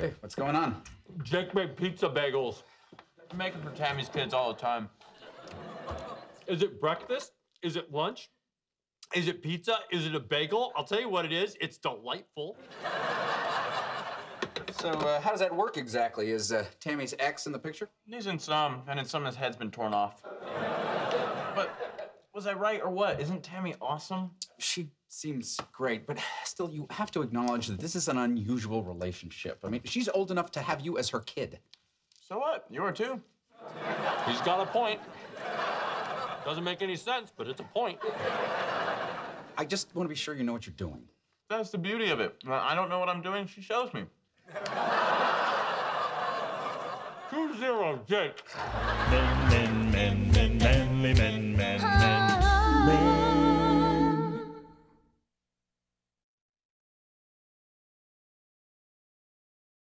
Hey, what's going on? Jake made pizza bagels. I make them for Tammy's kids all the time. Is it breakfast? Is it lunch? Is it pizza? Is it a bagel? I'll tell you what it is. It's delightful. So, uh, how does that work exactly? Is uh, Tammy's ex in the picture? He's in some, and in some his head's been torn off. But was I right or what? Isn't Tammy awesome? She seems great, but still, you have to acknowledge that this is an unusual relationship. I mean, she's old enough to have you as her kid. So what? You are too. He's got a point. Doesn't make any sense, but it's a point. I just want to be sure you know what you're doing. That's the beauty of it. I don't know what I'm doing, she shows me. Two zero, Jake. Men, men, men. men.